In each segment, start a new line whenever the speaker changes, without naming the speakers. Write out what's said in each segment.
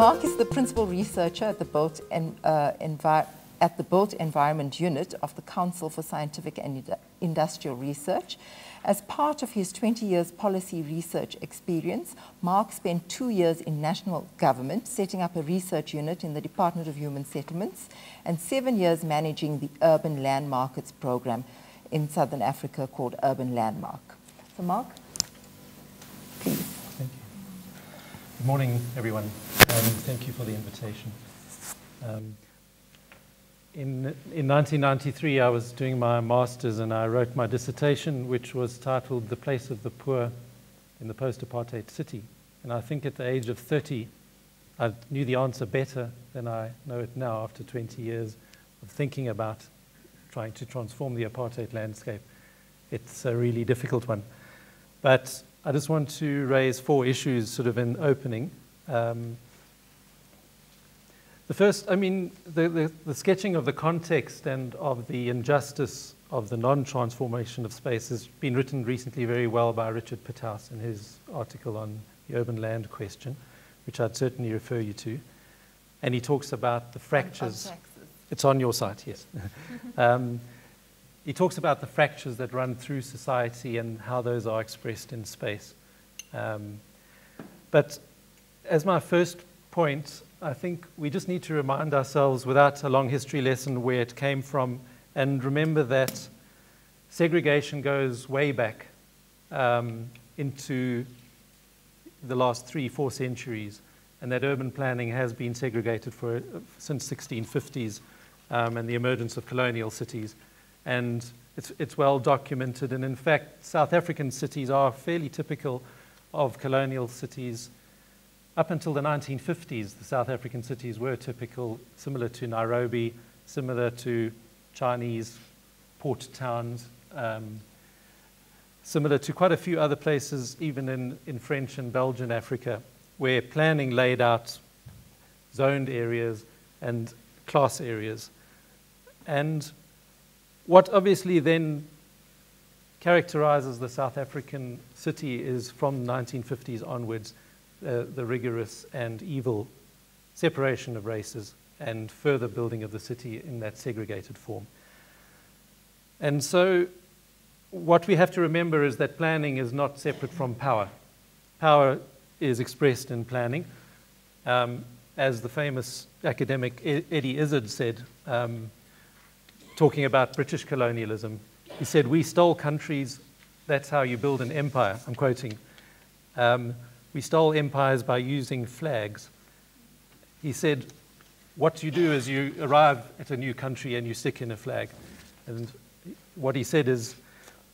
Mark is the principal researcher at the Built, en, uh, at the Environment Unit of the Council for Scientific and Industrial Research. As part of his 20 years policy research experience, Mark spent two years in national government setting up a research unit in the Department of Human Settlements and seven years managing the Urban Land Markets program in Southern Africa called Urban Landmark. So, Mark, please.
Good morning, everyone, and thank you for the invitation. Um, in, in 1993, I was doing my master's and I wrote my dissertation, which was titled The Place of the Poor in the Post Apartheid City. And I think at the age of 30, I knew the answer better than I know it now after 20 years of thinking about trying to transform the apartheid landscape. It's a really difficult one. But I just want to raise four issues sort of in opening. Um, the first, I mean, the, the, the, sketching of the context and of the injustice of the non transformation of space has been written recently very well by Richard Pithouse in his article on the urban land question, which I'd certainly refer you to. And he talks about the fractures. It's on your site, yes. um, he talks about the fractures that run through society and how those are expressed in space. Um, but as my first point, I think we just need to remind ourselves, without a long history lesson, where it came from, and remember that segregation goes way back um, into the last three, four centuries, and that urban planning has been segregated for, since 1650s um, and the emergence of colonial cities. And it's, it's well documented, and in fact, South African cities are fairly typical of colonial cities up until the 1950s, the South African cities were typical, similar to Nairobi, similar to Chinese port towns, um, similar to quite a few other places, even in, in French and Belgian Africa, where planning laid out zoned areas and class areas. And what obviously then characterizes the South African city is from the 1950s onwards uh, the rigorous and evil separation of races and further building of the city in that segregated form. And so, what we have to remember is that planning is not separate from power. Power is expressed in planning. Um, as the famous academic Eddie Izzard said, um, talking about British colonialism, he said, We stole countries, that's how you build an empire. I'm quoting. Um, we stole empires by using flags. He said, What you do is you arrive at a new country and you stick in a flag. And what he said is,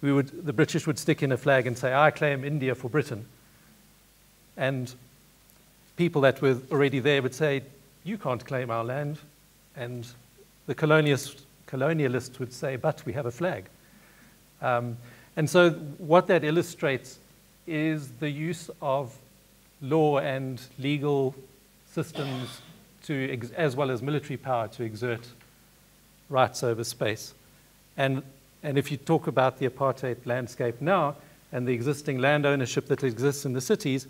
we would, the British would stick in a flag and say, I claim India for Britain. And people that were already there would say, You can't claim our land. And the colonialists, colonialists would say, But we have a flag. Um, and so, what that illustrates is the use of law and legal systems to, as well as military power to exert rights over space. And, and if you talk about the apartheid landscape now and the existing land ownership that exists in the cities,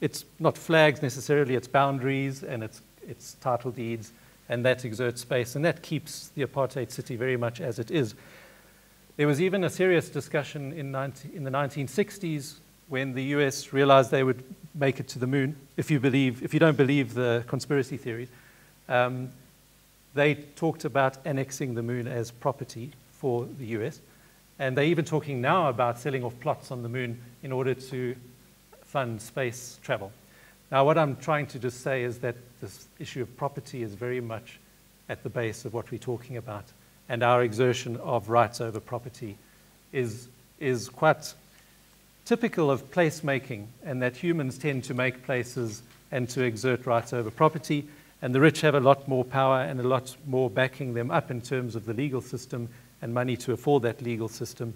it's not flags necessarily, it's boundaries and it's, it's title deeds, and that exerts space, and that keeps the apartheid city very much as it is. There was even a serious discussion in, 19, in the 1960s when the US realized they would make it to the moon, if you, believe, if you don't believe the conspiracy theories, um, they talked about annexing the moon as property for the US. And they're even talking now about selling off plots on the moon in order to fund space travel. Now, what I'm trying to just say is that this issue of property is very much at the base of what we're talking about. And our exertion of rights over property is, is quite typical of placemaking, and that humans tend to make places and to exert rights over property, and the rich have a lot more power and a lot more backing them up in terms of the legal system and money to afford that legal system.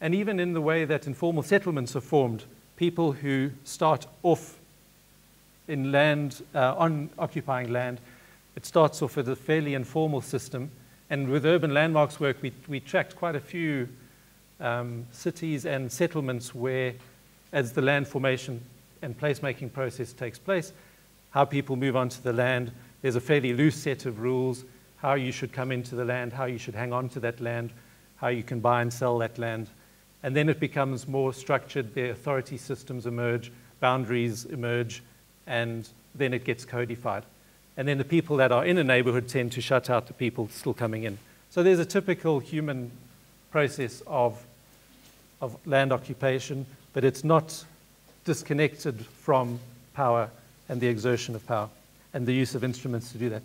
And even in the way that informal settlements are formed, people who start off in land, uh, on occupying land, it starts off with a fairly informal system. And with urban landmarks work, we, we tracked quite a few um, cities and settlements where, as the land formation and placemaking process takes place, how people move onto the land. There's a fairly loose set of rules, how you should come into the land, how you should hang on to that land, how you can buy and sell that land. And then it becomes more structured. The authority systems emerge, boundaries emerge, and then it gets codified. And then the people that are in a neighborhood tend to shut out the people still coming in. So there's a typical human process of, of land occupation, but it's not disconnected from power and the exertion of power and the use of instruments to do that.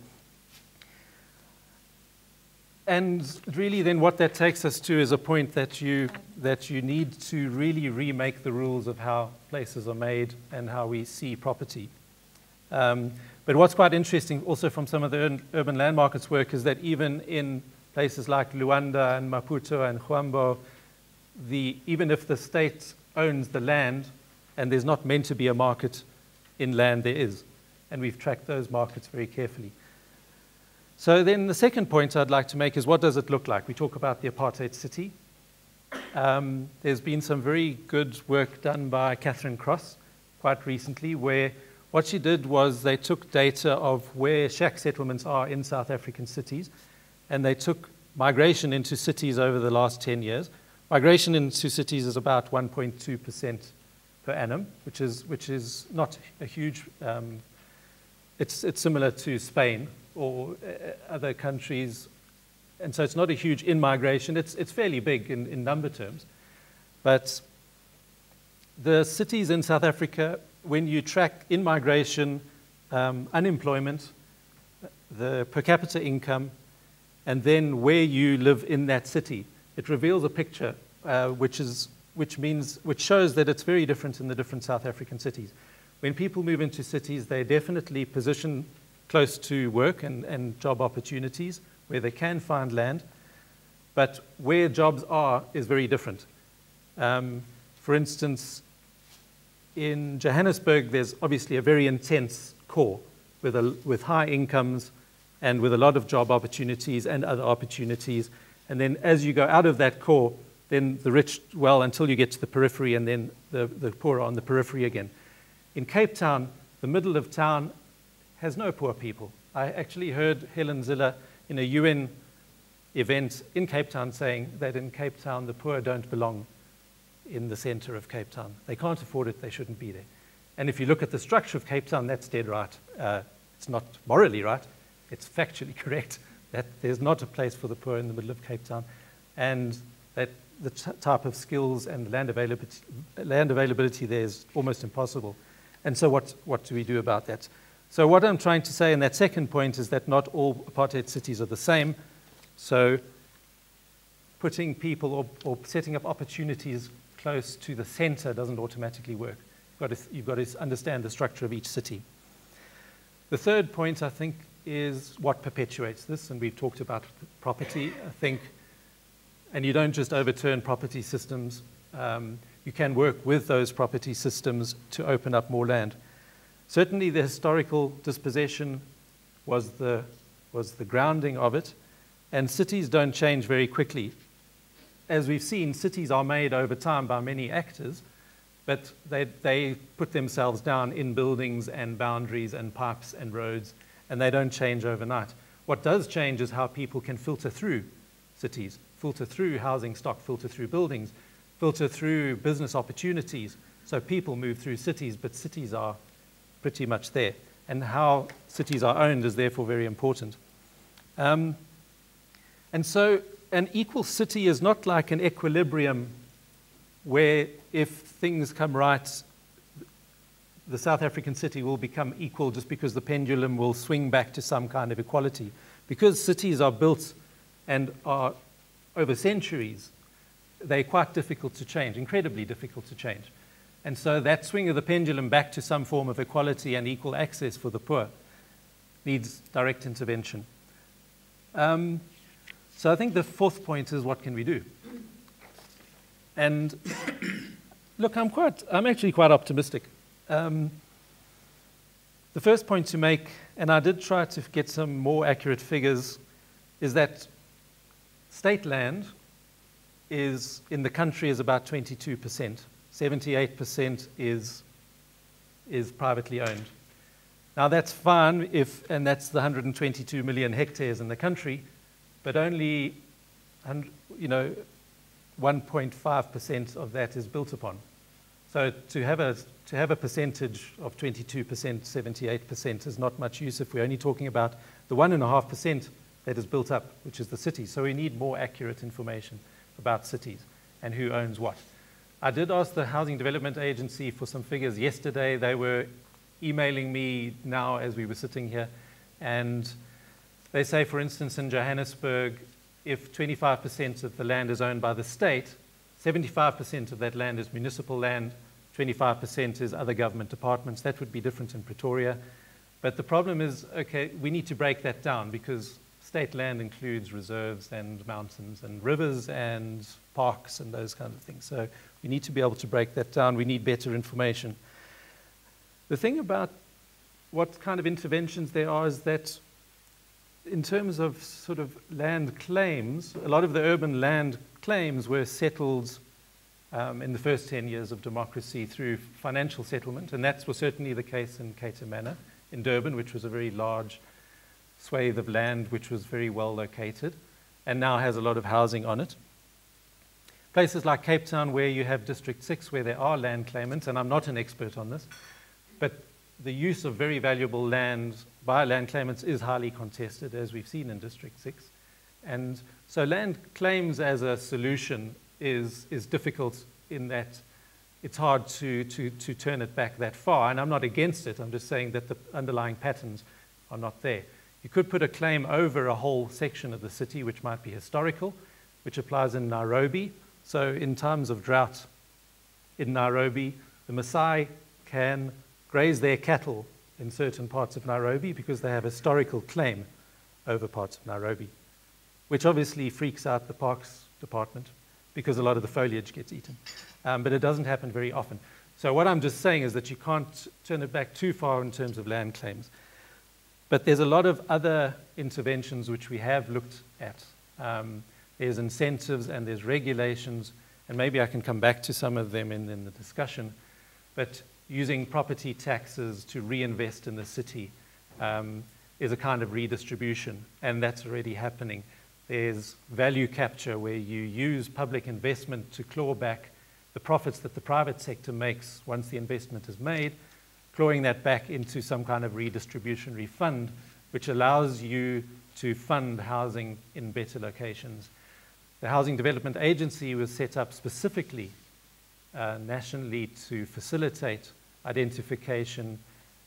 And really, then, what that takes us to is a point that you, that you need to really remake the rules of how places are made and how we see property. Um, but what's quite interesting, also from some of the urban land markets work, is that even in places like Luanda and Maputo and Huambo, the, even if the state owns the land and there's not meant to be a market in land, there is. And we've tracked those markets very carefully. So then the second point I'd like to make is what does it look like? We talk about the apartheid city. Um, there's been some very good work done by Catherine Cross quite recently where what she did was they took data of where shack settlements are in South African cities and they took migration into cities over the last 10 years. Migration into cities is about 1.2% per annum, which is, which is not a huge, um, it's, it's similar to Spain, or uh, other countries. And so it's not a huge in migration. It's, it's fairly big in, in number terms. But the cities in South Africa, when you track in migration, um, unemployment, the per capita income, and then where you live in that city, it reveals a picture uh, which, is, which, means, which shows that it's very different in the different South African cities. When people move into cities, they definitely position close to work and, and job opportunities where they can find land. But where jobs are is very different. Um, for instance, in Johannesburg, there's obviously a very intense core with, a, with high incomes and with a lot of job opportunities and other opportunities. And then as you go out of that core, then the rich well until you get to the periphery and then the, the poor on the periphery again. In Cape Town, the middle of town has no poor people. I actually heard Helen Zille in a UN event in Cape Town saying that in Cape Town the poor don't belong in the center of Cape Town. They can't afford it, they shouldn't be there. And if you look at the structure of Cape Town, that's dead right. Uh, it's not morally right, it's factually correct that there's not a place for the poor in the middle of Cape Town. And that the type of skills and land availability, land availability there is almost impossible. And so, what, what do we do about that? So, what I'm trying to say in that second point is that not all apartheid cities are the same. So, putting people or, or setting up opportunities close to the center doesn't automatically work. You've got, to, you've got to understand the structure of each city. The third point, I think, is what perpetuates this, and we've talked about property. I think, and you don't just overturn property systems, um, you can work with those property systems to open up more land. Certainly, the historical dispossession was the, was the grounding of it, and cities don't change very quickly. As we've seen, cities are made over time by many actors, but they, they put themselves down in buildings and boundaries and pipes and roads, and they don't change overnight. What does change is how people can filter through cities, filter through housing stock, filter through buildings, filter through business opportunities. So people move through cities, but cities are pretty much there. And how cities are owned is therefore very important. Um, and so an equal city is not like an equilibrium where if things come right, the South African city will become equal just because the pendulum will swing back to some kind of equality. Because cities are built and are over centuries, they're quite difficult to change, incredibly difficult to change. And so that swing of the pendulum back to some form of equality and equal access for the poor needs direct intervention. Um, so I think the fourth point is what can we do? And look, I'm quite, I'm actually quite optimistic. Um, the first point to make, and I did try to get some more accurate figures, is that state land is in the country is about 22 percent. 78% is, is privately owned. Now that's fine if, and that's the 122 million hectares in the country, but only, you know, 1.5% of that is built upon. So to have a, to have a percentage of 22%, 78% is not much use if we're only talking about the 1.5% that is built up, which is the city. So we need more accurate information about cities and who owns what. I did ask the Housing Development Agency for some figures yesterday. They were emailing me now as we were sitting here. And they say, for instance, in Johannesburg, if 25% of the land is owned by the state, 75% of that land is municipal land, 25% is other government departments. That would be different in Pretoria. But the problem is, okay, we need to break that down because state land includes reserves and mountains and rivers and parks and those kinds of things. So we need to be able to break that down. We need better information. The thing about what kind of interventions there are is that in terms of sort of land claims, a lot of the urban land claims were settled um, in the first 10 years of democracy through financial settlement, and that was certainly the case in Cato Manor in Durban, which was a very large swathe of land which was very well located and now has a lot of housing on it. Places like Cape Town, where you have District 6, where there are land claimants, and I'm not an expert on this, but the use of very valuable land by land claimants is highly contested, as we've seen in District 6. And so land claims as a solution is, is difficult in that it's hard to, to, to turn it back that far. And I'm not against it. I'm just saying that the underlying patterns are not there. You could put a claim over a whole section of the city, which might be historical, which applies in Nairobi. So in times of drought in Nairobi, the Maasai can graze their cattle in certain parts of Nairobi because they have historical claim over parts of Nairobi, which obviously freaks out the parks department because a lot of the foliage gets eaten. Um, but it doesn't happen very often. So what I'm just saying is that you can't turn it back too far in terms of land claims. But there's a lot of other interventions which we have looked at. Um, there's incentives and there's regulations, and maybe I can come back to some of them in, in the discussion. But using property taxes to reinvest in the city um, is a kind of redistribution, and that's already happening. There's value capture where you use public investment to claw back the profits that the private sector makes once the investment is made, clawing that back into some kind of redistributionary fund, which allows you to fund housing in better locations. The Housing Development Agency was set up specifically uh, nationally to facilitate identification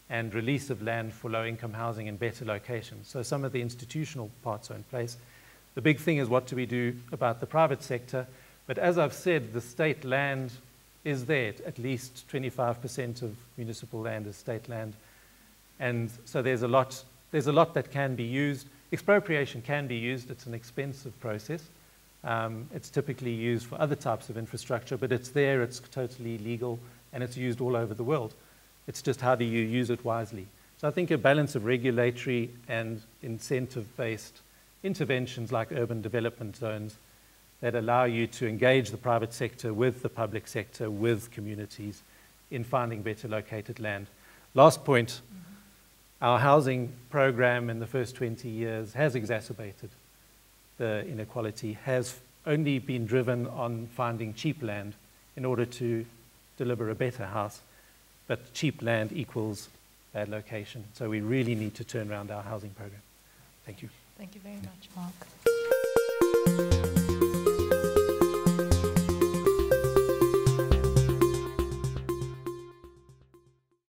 and release of land for low-income housing in better locations. So some of the institutional parts are in place. The big thing is what do we do about the private sector? But as I've said, the state land is there. At least 25% of municipal land is state land. And so there's a lot, there's a lot that can be used. Expropriation can be used. It's an expensive process. Um, it's typically used for other types of infrastructure, but it's there, it's totally legal, and it's used all over the world. It's just how do you use it wisely. So I think a balance of regulatory and incentive-based interventions like urban development zones that allow you to engage the private sector with the public sector, with communities in finding better located land. Last point, mm -hmm. our housing program in the first 20 years has exacerbated the inequality, has only been driven on finding cheap land in order to deliver a better house. But cheap land equals bad location. So we really need to turn around our housing program. Thank you.
Thank you very much, Mark.